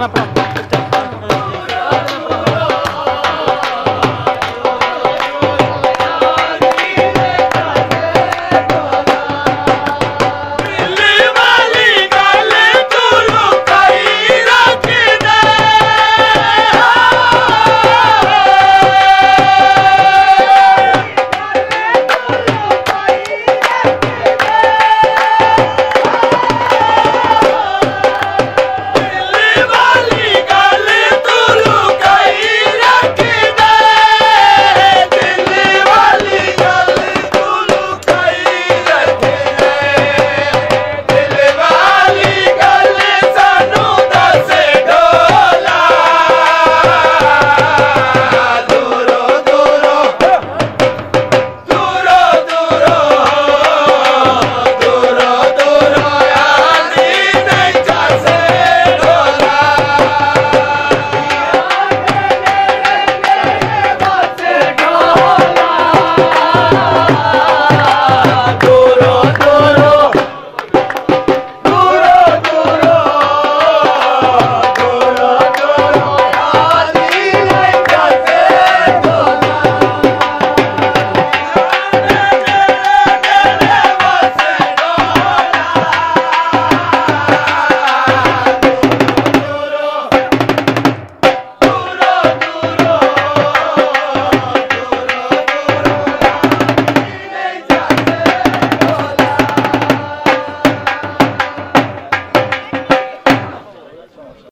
Never broke.